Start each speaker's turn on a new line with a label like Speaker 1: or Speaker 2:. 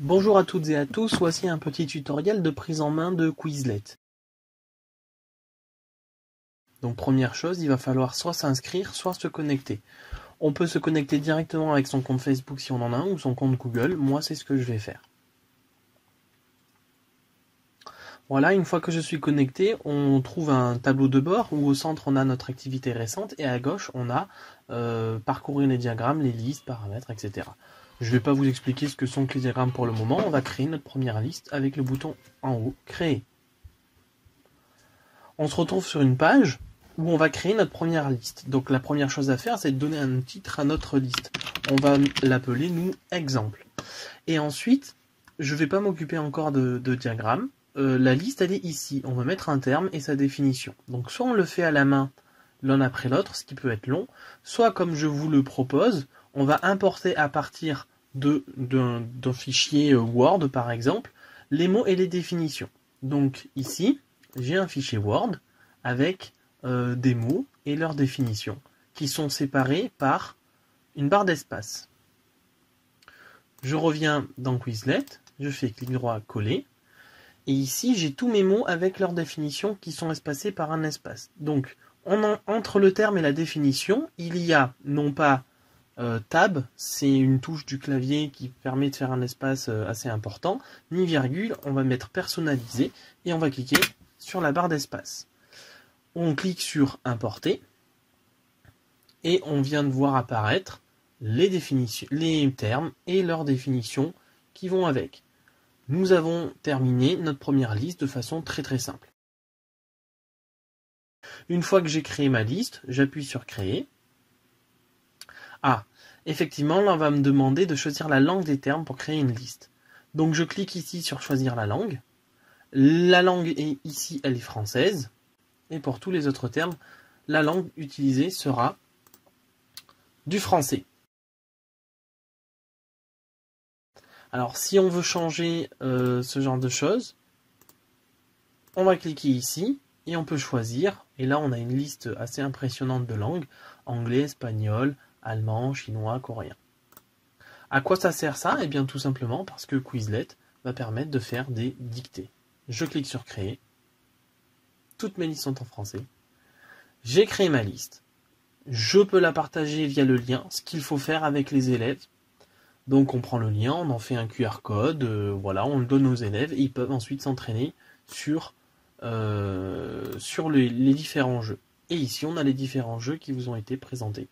Speaker 1: Bonjour à toutes et à tous, voici un petit tutoriel de prise en main de Quizlet. Donc première chose, il va falloir soit s'inscrire, soit se connecter. On peut se connecter directement avec son compte Facebook si on en a un, ou son compte Google. Moi, c'est ce que je vais faire. Voilà, une fois que je suis connecté, on trouve un tableau de bord où au centre on a notre activité récente et à gauche on a euh, parcourir les diagrammes, les listes, paramètres, etc. Je ne vais pas vous expliquer ce que sont les diagrammes pour le moment. On va créer notre première liste avec le bouton en haut, créer. On se retrouve sur une page où on va créer notre première liste. Donc la première chose à faire, c'est de donner un titre à notre liste. On va l'appeler, nous, exemple. Et ensuite, je ne vais pas m'occuper encore de, diagramme. Euh, la liste, elle est ici. On va mettre un terme et sa définition. Donc soit on le fait à la main l'un après l'autre, ce qui peut être long, soit comme je vous le propose, on va importer à partir d'un fichier euh, Word par exemple les mots et les définitions. Donc ici, j'ai un fichier Word avec euh, des mots et leurs définitions qui sont séparés par une barre d'espace. Je reviens dans Quizlet, je fais clic droit coller et ici j'ai tous mes mots avec leurs définitions qui sont espacés par un espace. Donc entre le terme et la définition, il y a non pas euh, tab, c'est une touche du clavier qui permet de faire un espace euh, assez important, ni virgule, on va mettre personnalisé et on va cliquer sur la barre d'espace. On clique sur importer et on vient de voir apparaître les définitions, les termes et leurs définitions qui vont avec. Nous avons terminé notre première liste de façon très très simple. Une fois que j'ai créé ma liste, j'appuie sur créer effectivement, là on va me demander de choisir la langue des termes pour créer une liste. Donc je clique ici sur choisir la langue. La langue est ici, elle est française. Et pour tous les autres termes, la langue utilisée sera du français. Alors si on veut changer euh, ce genre de choses, on va cliquer ici et on peut choisir. Et là on a une liste assez impressionnante de langues. Anglais, espagnol, allemand, chinois, coréen. À quoi ça sert ça? Eh bien tout simplement parce que Quizlet va permettre de faire des dictées. Je clique sur créer. Toutes mes listes sont en français. J'ai créé ma liste. Je peux la partager via le lien, ce qu'il faut faire avec les élèves. Donc on prend le lien, on en fait un QR code, euh, voilà, on le donne aux élèves et ils peuvent ensuite s'entraîner sur, euh, sur les différents jeux. Et ici on a les différents jeux qui vous ont été présentés.